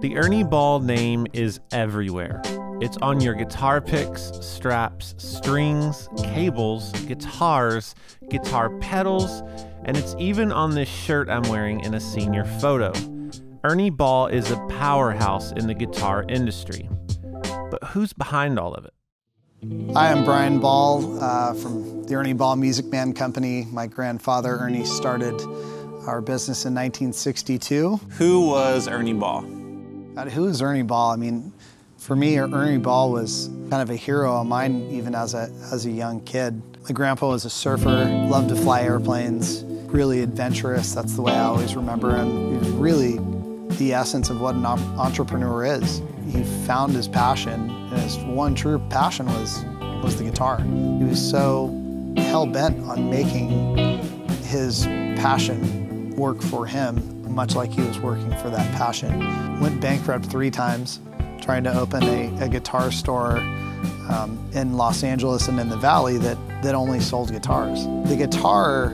The Ernie Ball name is everywhere. It's on your guitar picks, straps, strings, cables, guitars, guitar pedals, and it's even on this shirt I'm wearing in a senior photo. Ernie Ball is a powerhouse in the guitar industry. But who's behind all of it? Hi, I'm Brian Ball uh, from the Ernie Ball Music Man Company. My grandfather, Ernie, started our business in 1962. Who was Ernie Ball? God, who is Ernie Ball? I mean, for me, Ernie Ball was kind of a hero of mine even as a, as a young kid. My grandpa was a surfer, loved to fly airplanes, really adventurous. That's the way I always remember him. He was really the essence of what an entrepreneur is. He found his passion, and his one true passion was, was the guitar. He was so hell-bent on making his passion work for him, much like he was working for that passion. Went bankrupt three times, trying to open a, a guitar store um, in Los Angeles and in the Valley that, that only sold guitars. The guitar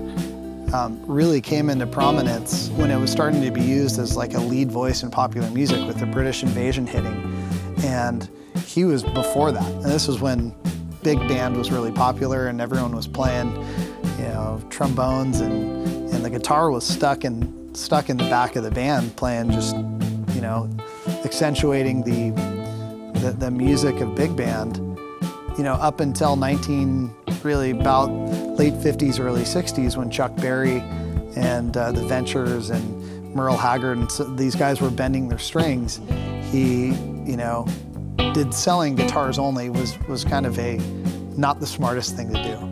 um, really came into prominence when it was starting to be used as like a lead voice in popular music with the British invasion hitting. And he was before that. And this was when big band was really popular and everyone was playing, know, trombones and, and the guitar was stuck in, stuck in the back of the band playing just, you know, accentuating the, the, the music of big band, you know, up until 19, really about late 50s, early 60s when Chuck Berry and uh, the Ventures and Merle Haggard and so these guys were bending their strings, he, you know, did selling guitars only was, was kind of a not the smartest thing to do.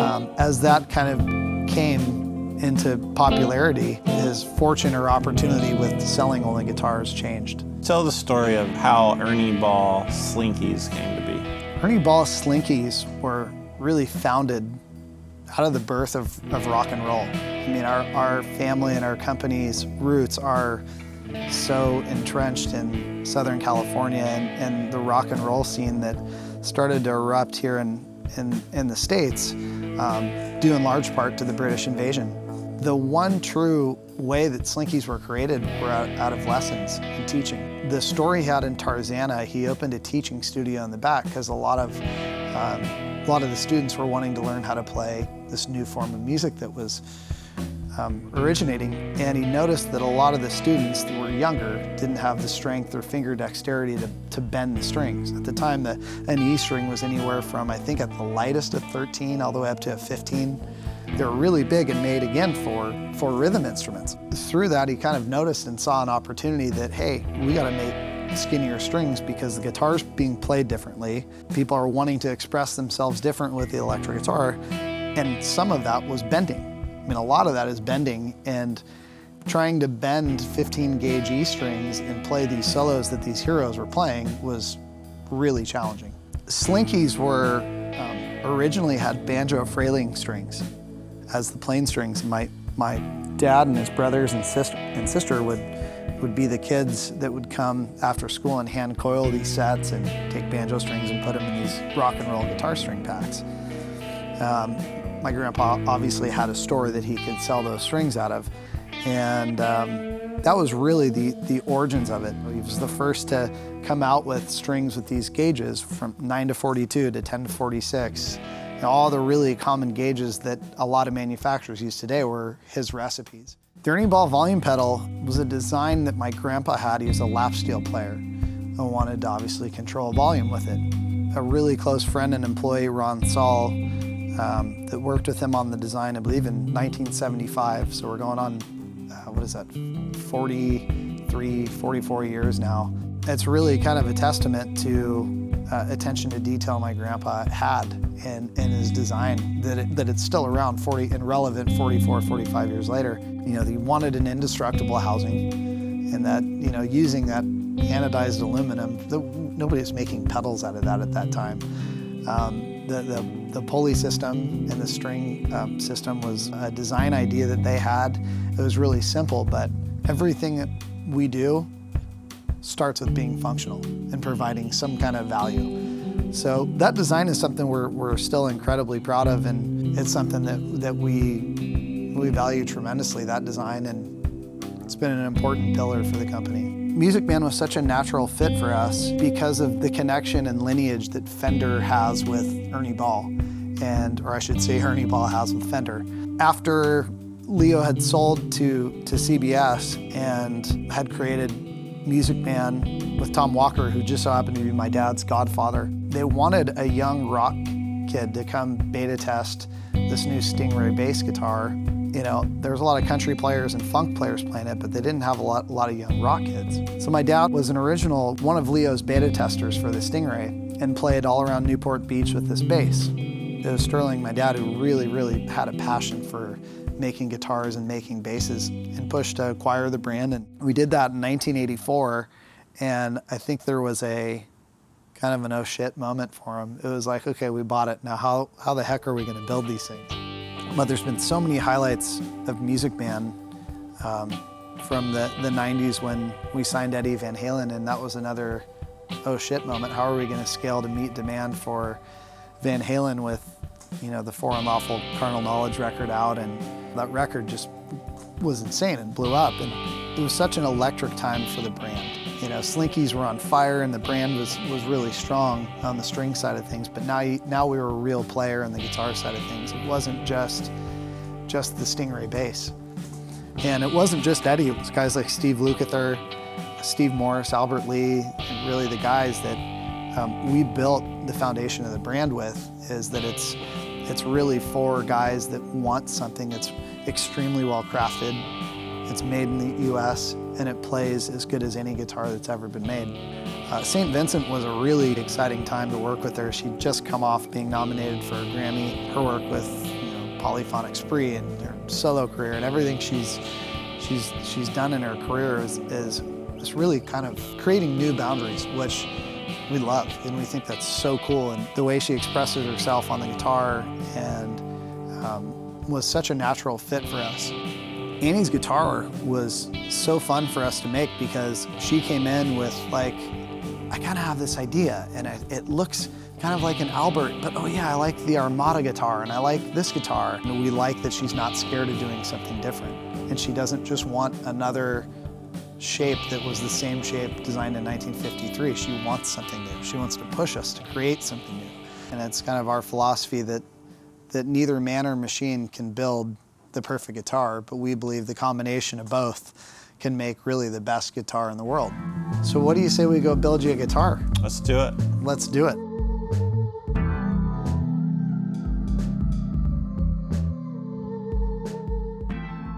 Um, as that kind of came into popularity, his fortune or opportunity with selling only guitars changed. Tell the story of how Ernie Ball Slinkies came to be. Ernie Ball Slinkies were really founded out of the birth of, of rock and roll. I mean, our, our family and our company's roots are so entrenched in Southern California and, and the rock and roll scene that started to erupt here in, in, in the States, um, due in large part to the British invasion. The one true way that Slinkies were created were out, out of lessons and teaching. The story he had in Tarzana, he opened a teaching studio in the back because a lot of um, a lot of the students were wanting to learn how to play this new form of music that was um, originating, and he noticed that a lot of the students that were younger didn't have the strength or finger dexterity to, to bend the strings. At the time, the, an E string was anywhere from, I think at the lightest, a 13, all the way up to a 15. They were really big and made again for, for rhythm instruments. Through that, he kind of noticed and saw an opportunity that, hey, we gotta make skinnier strings because the guitar's being played differently. People are wanting to express themselves different with the electric guitar, and some of that was bending. I mean, a lot of that is bending and trying to bend 15 gauge E strings and play these solos that these heroes were playing was really challenging. Slinkies were um, originally had banjo frailing strings as the plain strings. My, my dad and his brothers and sister, and sister would, would be the kids that would come after school and hand coil these sets and take banjo strings and put them in these rock and roll guitar string packs. Um, my grandpa obviously had a store that he could sell those strings out of. And um, that was really the, the origins of it. He was the first to come out with strings with these gauges from 9 to 42 to 10 to 46 all the really common gauges that a lot of manufacturers use today were his recipes. The Ernie Ball volume pedal was a design that my grandpa had. He was a lap steel player and wanted to obviously control volume with it. A really close friend and employee, Ron Saul, um, that worked with him on the design, I believe in 1975. So we're going on, uh, what is that, 43, 44 years now. It's really kind of a testament to uh, attention to detail my grandpa had in, in his design, that, it, that it's still around 40 and relevant 44, 45 years later. You know, he wanted an indestructible housing and that, you know, using that anodized aluminum, the, nobody was making pedals out of that at that time. Um, the, the, the, pulley system and the string um, system was a design idea that they had. It was really simple, but everything that we do starts with being functional and providing some kind of value. So that design is something we're, we're still incredibly proud of and it's something that, that we, we value tremendously, that design, and it's been an important pillar for the company. Music Man was such a natural fit for us because of the connection and lineage that Fender has with Ernie Ball, and or I should say Ernie Ball has with Fender. After Leo had sold to, to CBS and had created Music Man with Tom Walker, who just so happened to be my dad's godfather, they wanted a young rock kid to come beta test this new Stingray bass guitar you know, there was a lot of country players and funk players playing it, but they didn't have a lot, a lot of young rock kids. So my dad was an original, one of Leo's beta testers for the Stingray and played all around Newport Beach with this bass. It was Sterling, my dad, who really, really had a passion for making guitars and making basses and pushed to acquire the brand. And we did that in 1984. And I think there was a kind of an oh shit moment for him. It was like, okay, we bought it. Now how, how the heck are we going to build these things? But there's been so many highlights of Music Man um, from the, the 90s when we signed Eddie Van Halen, and that was another oh shit moment. How are we going to scale to meet demand for Van Halen with, you know, the For Unlawful Carnal Knowledge record out, and that record just was insane and blew up. And it was such an electric time for the brand. Know, Slinkies were on fire and the brand was, was really strong on the string side of things, but now, now we were a real player on the guitar side of things. It wasn't just, just the Stingray bass. And it wasn't just Eddie, it was guys like Steve Lukather, Steve Morse, Albert Lee, and really the guys that um, we built the foundation of the brand with is that it's, it's really for guys that want something that's extremely well crafted, it's made in the US, and it plays as good as any guitar that's ever been made. Uh, St. Vincent was a really exciting time to work with her. She'd just come off being nominated for a Grammy. Her work with you know, Polyphonic Spree and her solo career and everything she's, she's, she's done in her career is, is, is really kind of creating new boundaries, which we love and we think that's so cool. And the way she expresses herself on the guitar and um, was such a natural fit for us. Annie's guitar was so fun for us to make because she came in with like, I kind of have this idea and it, it, looks kind of like an Albert, but oh yeah, I like the Armada guitar and I like this guitar. And we like that she's not scared of doing something different. And she doesn't just want another shape that was the same shape designed in 1953. She wants something new. She wants to push us to create something new. And it's kind of our philosophy that, that neither man or machine can build the perfect guitar, but we believe the combination of both can make really the best guitar in the world. So what do you say we go build you a guitar? Let's do it. Let's do it.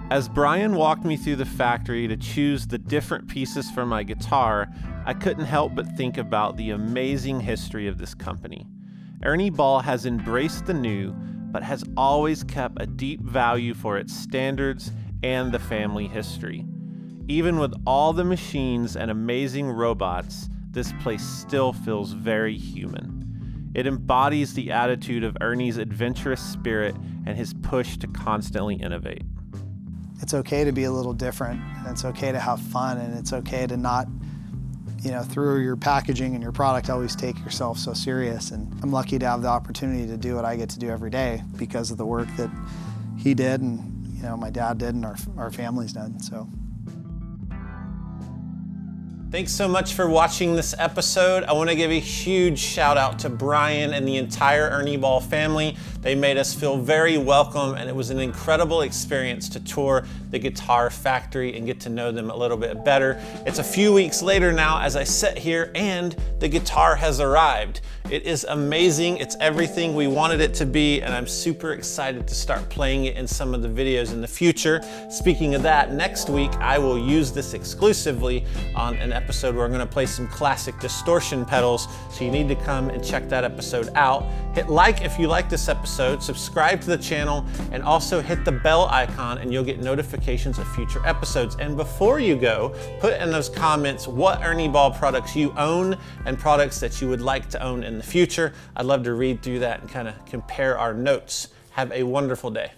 As Brian walked me through the factory to choose the different pieces for my guitar, I couldn't help but think about the amazing history of this company. Ernie Ball has embraced the new, but has always kept a deep value for its standards and the family history. Even with all the machines and amazing robots, this place still feels very human. It embodies the attitude of Ernie's adventurous spirit and his push to constantly innovate. It's okay to be a little different, and it's okay to have fun, and it's okay to not you know, through your packaging and your product, always take yourself so serious. And I'm lucky to have the opportunity to do what I get to do every day because of the work that he did and, you know, my dad did and our, our family's done, so. Thanks so much for watching this episode. I want to give a huge shout out to Brian and the entire Ernie Ball family. They made us feel very welcome and it was an incredible experience to tour the Guitar Factory and get to know them a little bit better. It's a few weeks later now as I sit here and the guitar has arrived. It is amazing. It's everything we wanted it to be and I'm super excited to start playing it in some of the videos in the future. Speaking of that, next week I will use this exclusively on an episode where I'm gonna play some classic distortion pedals, so you need to come and check that episode out. Hit like if you like this episode, subscribe to the channel, and also hit the bell icon and you'll get notifications of future episodes. And before you go, put in those comments what Ernie Ball products you own and products that you would like to own in the future. I'd love to read through that and kind of compare our notes. Have a wonderful day.